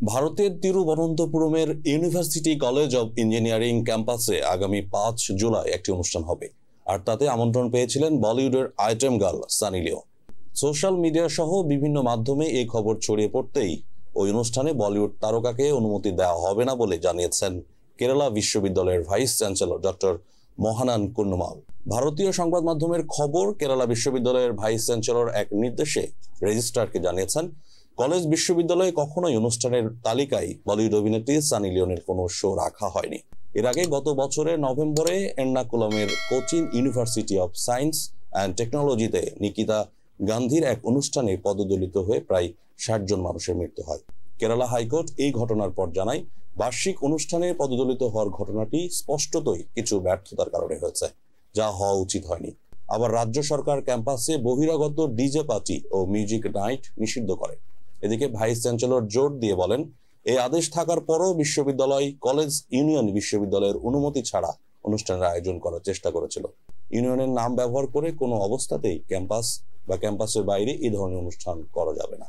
ভারতের তিরুবনন্তপুরমের university college of engineering ক্যাম্পাসে আগামী পাঁচ জুলাই একটি অনুষ্ঠান হবে। আর তাতে আমন্ত্রণ পেয়েছিলেন বলিউডের item girl Sunny Leone social media সহ বিভিন্ন মাধ্যমে এই খবর ছড়িয়ে পড়তেই ওই অনুষ্ঠানে বলিউড তারকাকে অনুমতি দেওয়া হবে না বলে জানিয়েছেন কেরালা বিশ্ববিদ্যালয়ের vice chancellor doctor Mohanan Kunnummal. ভারতীয় সংবাদ মাধ্যমের খবর কেরালা বিশ্ববিদ্যালয়ের ভাইস চ্যান্সেলর এক নির্দেশে রেজিস্ট্রারকে জানিয়েছেন কলেজ বিশ্ববিদ্যালয়ে কখনোই অনুষ্ঠানের তালিকায় বলিউড অভিনেত্রী সানি লিওনের কোনো শো রাখা হয়নি। এর আগে গত বছরের নভেম্বরে এর্নাকুলামের Cochin university of science and টেকনোলজিতে নিকিতা গান্ধীর এক অনুষ্ঠানে পদদলিত হয়ে প্রায় ষাট জন মানুষের মৃত্যু হয়। কেরালা হাইকোর্ট এই ঘটনার পর জানায়, বার্ষিক অনুষ্ঠানে পদদলিত হওয়ার ঘটনাটি স্পষ্টতই কিছু ব্যর্থতার কারণে হয়েছে, যা হওয়া উচিত হয়নি। আবার রাজ্য সরকার ক্যাম্পাসে বহিরাগত ডিজে পার্টি ও মিউজিক নাইট নিষিদ্ধ করে। এদিকে ভাইস চ্যান্সেলর জোর দিয়ে বলেন, এই আদেশ থাকার পরও বিশ্ববিদ্যালয়, কলেজ, ইউনিয়ন বিশ্ববিদ্যালয়ের অনুমতি ছাড়া অনুষ্ঠানের আয়োজন করার চেষ্টা করেছিল। ইউনিয়নের নাম ব্যবহার করে কোনো অবস্থাতেই ক্যাম্পাস বা ক্যাম্পাসের বাইরে এই ধরনের অনুষ্ঠান করা যাবে না।